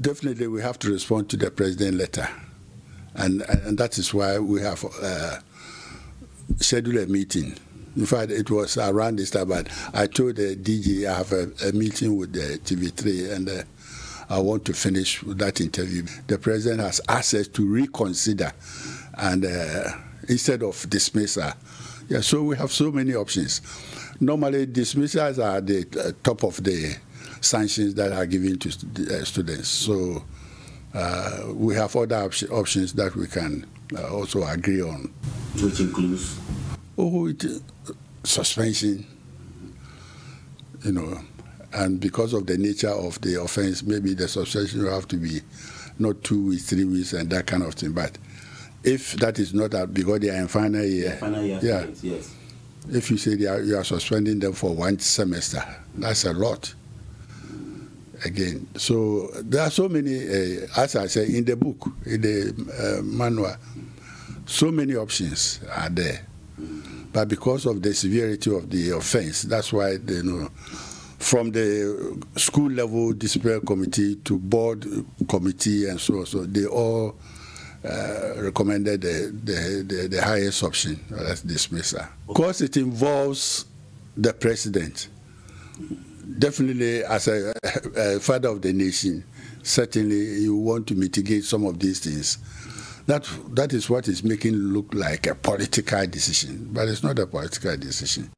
definitely we have to respond to the president letter, and and that is why we have uh, scheduled a meeting. In fact, it was around this time, but I told the DG I have a, a meeting with the TV3, and uh, I want to finish that interview. The president has asked us to reconsider, and uh, instead of dismissal. Yeah, so we have so many options. Normally, dismissals are the uh, top of the sanctions that are given to uh, students. So uh, we have other op options that we can uh, also agree on. Which includes? Oh, it, suspension, you know, and because of the nature of the offense, maybe the suspension will have to be not two weeks, three weeks, and that kind of thing. But if that is not a, because they are in final year, final year yeah, yes. if you say are, you are suspending them for one semester, that's a lot. Again, so there are so many, uh, as I say in the book, in the uh, manual, so many options are there. But because of the severity of the offense, that's why they, you know, from the school level disciplinary committee to board committee and so on, so they all uh, recommended the, the, the, the, highest option, that's dismissal. Of course, it involves the president. Definitely, as a, a father of the nation, certainly you want to mitigate some of these things. That, that is what is making look like a political decision, but it's not a political decision.